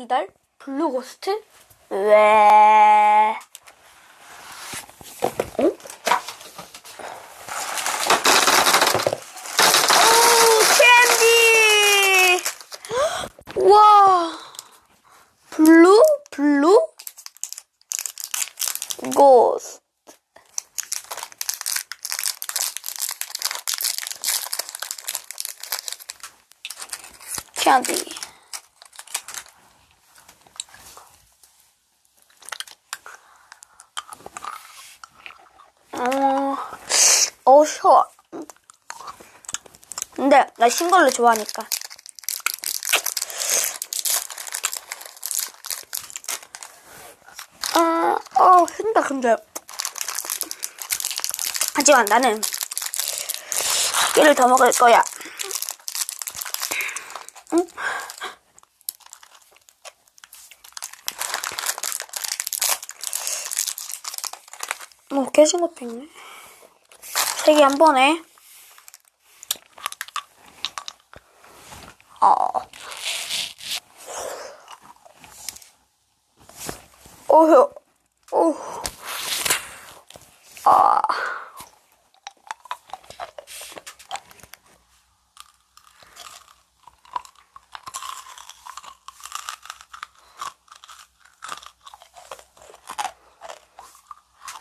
비달? 블루고스트? 왜? 응? 오, 캔디! 와, 블루? 블루? 고스트. 캔디. 어, 어, 쉬워. 근데, 나 신걸로 좋아하니까. 아, 어, 힘다, 근데. 하지만 나는, 끼를 더 먹을 거야. 응? 어, 깨진 것도 있네. 세 개 한 번에. 어. 어휴, 어. 아.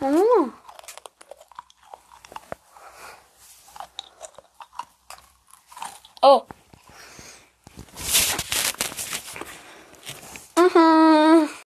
음. Oh. Mm-hmm.